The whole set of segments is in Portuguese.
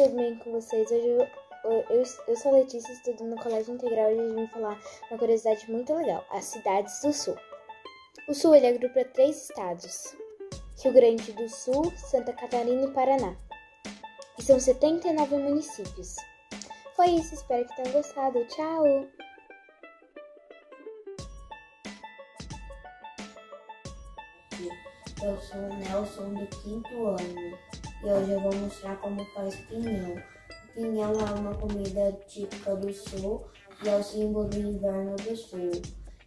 tudo bem com vocês? Hoje eu, eu, eu sou Letícia, estudo no Colégio Integral e hoje vim falar uma curiosidade muito legal: as cidades do Sul. O Sul ele agrupa três estados: Rio Grande do Sul, Santa Catarina e Paraná. E são 79 municípios. Foi isso, espero que tenham gostado. Tchau! Eu sou o Nelson do quinto ano e hoje eu vou mostrar como faz pinhão. Pinhão é uma comida típica do sul e é o símbolo do inverno do sul.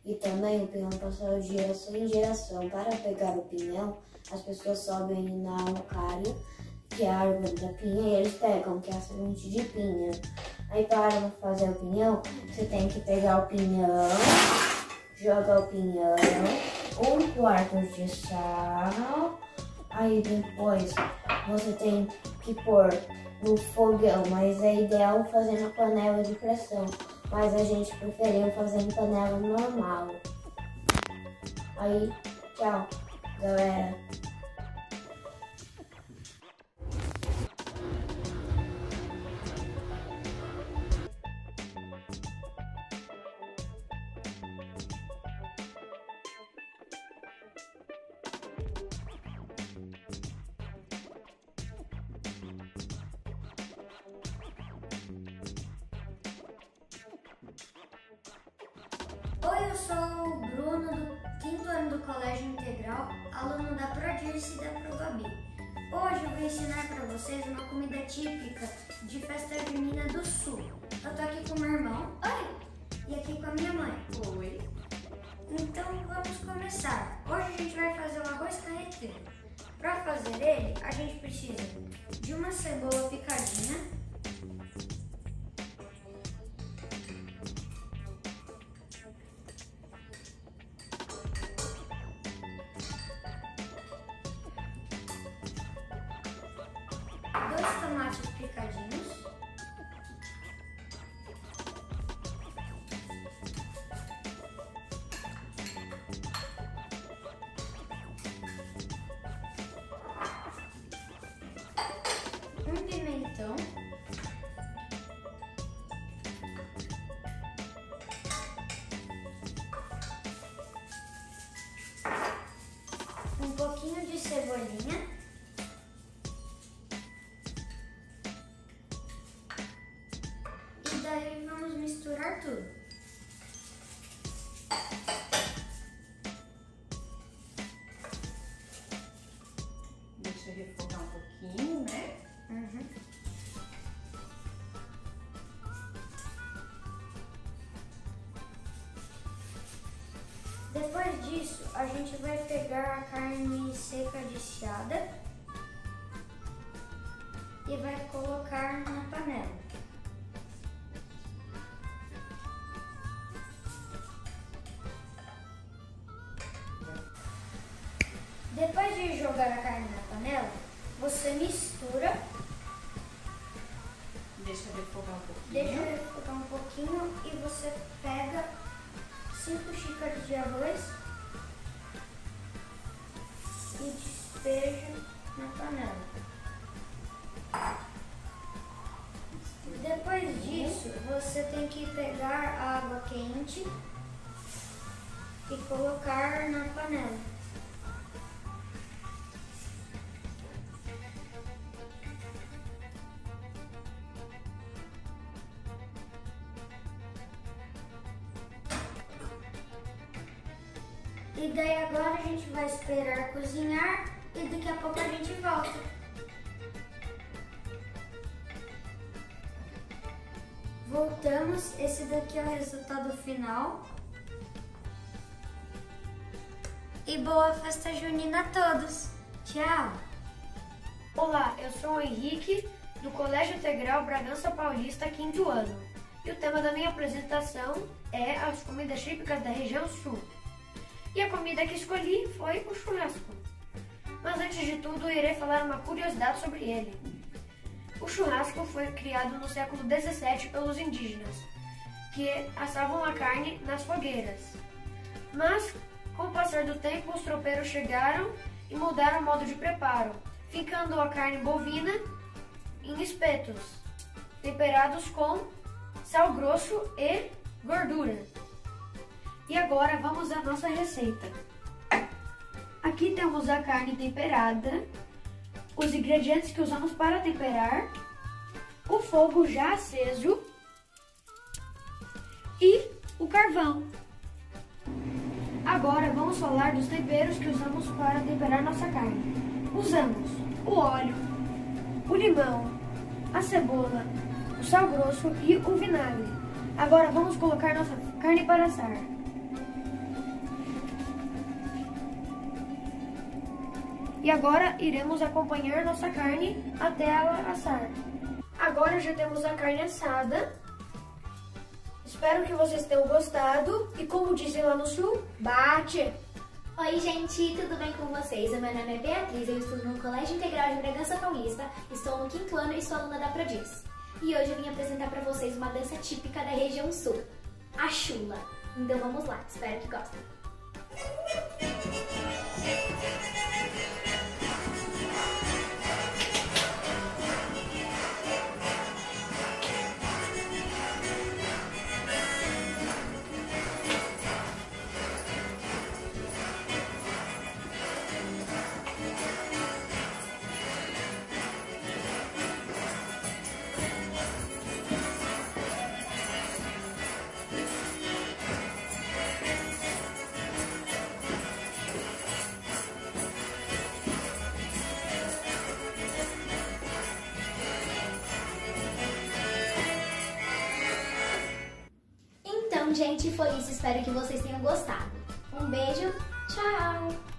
E também o pinhão passa de geração em geração. Para pegar o pinhão, as pessoas sobem na alcária, que é a árvore da pinha, e eles pegam, que é a semente de pinha. Aí para fazer o pinhão, você tem que pegar o pinhão, joga o pinhão, um quarto de sal, aí depois você tem que pôr no fogão, mas é ideal fazer na panela de pressão, mas a gente preferiu fazer em panela normal. Aí, tchau, galera. Colégio Integral, aluno da Prodirce e da Provabi. Hoje eu vou ensinar para vocês uma comida típica de festa junina do Sul. Eu tô aqui com meu irmão, oi, e aqui com a minha mãe. Oi. Então vamos começar. Hoje a gente vai fazer o arroz carreteiro. Para fazer ele, a gente precisa de uma cebola picadinha, um pouquinho de cebolinha. E daí vamos misturar tudo. Depois disso, a gente vai pegar a carne seca desfiada e vai colocar na panela. Depois de jogar a carne na panela, você mistura Deixa refogar um pouquinho. Deixa ele ficar um pouquinho e você pega 5 xícaras de arroz e despeja na panela. Depois disso, você tem que pegar a água quente e colocar na panela. E daí agora a gente vai esperar cozinhar e daqui a pouco a gente volta. Voltamos, esse daqui é o resultado final. E boa festa junina a todos. Tchau! Olá, eu sou o Henrique, do Colégio Integral Bragança Paulista, quinto ano. E o tema da minha apresentação é as comidas típicas da região sul. E a comida que escolhi foi o churrasco. Mas antes de tudo, irei falar uma curiosidade sobre ele. O churrasco foi criado no século XVII pelos indígenas, que assavam a carne nas fogueiras. Mas, com o passar do tempo, os tropeiros chegaram e mudaram o modo de preparo, ficando a carne bovina em espetos, temperados com sal grosso e gordura. E agora vamos à nossa receita. Aqui temos a carne temperada, os ingredientes que usamos para temperar, o fogo já aceso e o carvão. Agora vamos falar dos temperos que usamos para temperar nossa carne. Usamos o óleo, o limão, a cebola, o sal grosso e o vinagre. Agora vamos colocar nossa carne para assar. E agora iremos acompanhar nossa carne até ela assar. Agora já temos a carne assada. Espero que vocês tenham gostado e como dizem lá no sul, bate! Oi, gente, tudo bem com vocês? Meu nome é Beatriz, eu estudo no Colégio Integral de Bragança Paulista, estou no quinto ano e sou aluna da Prodis. E hoje eu vim apresentar para vocês uma dança típica da região sul, a chula. Então vamos lá, espero que gostem. gente, foi isso. Espero que vocês tenham gostado. Um beijo, tchau!